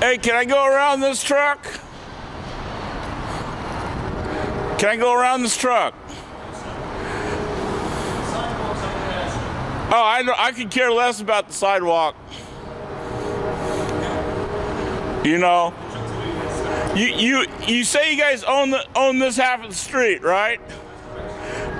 Hey, can I go around this truck? Can I go around this truck? Oh, I know, I could care less about the sidewalk. You know, you you you say you guys own the own this half of the street, right?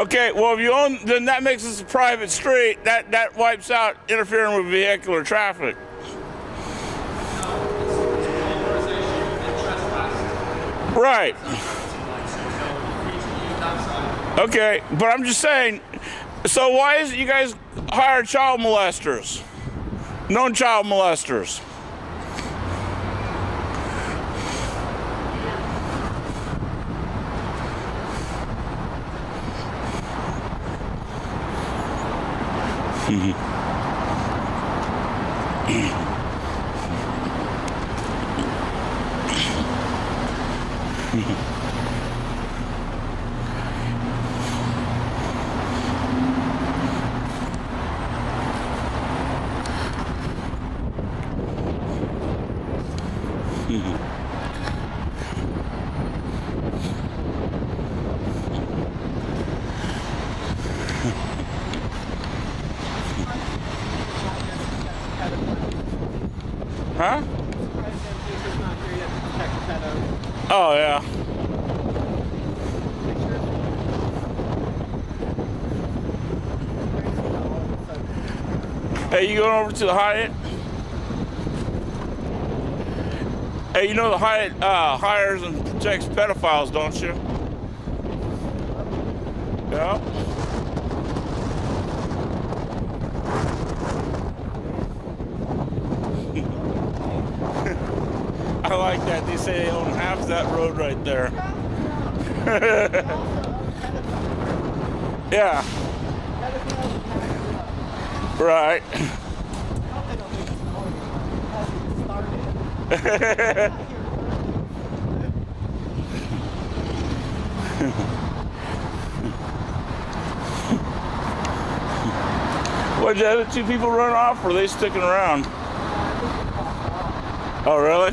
Okay, well if you own, then that makes this a private street. That that wipes out interfering with vehicular traffic. Right. Okay, but I'm just saying. So why is it you guys hire child molesters? Known child molesters. assim. Huh? Oh yeah. Hey, you going over to the Hyatt? Hey, you know the Hyatt uh, hires and protects pedophiles, don't you? Yeah. Like that. They say they own half that road right there. yeah. Right. What, did the other two people run off or are they sticking around? Oh, really?